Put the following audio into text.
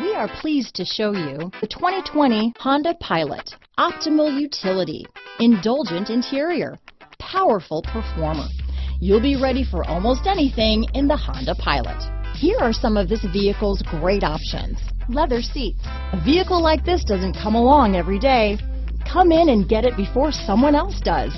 We are pleased to show you the 2020 Honda Pilot. Optimal utility, indulgent interior, powerful performer. You'll be ready for almost anything in the Honda Pilot. Here are some of this vehicle's great options. Leather seats. A vehicle like this doesn't come along every day. Come in and get it before someone else does.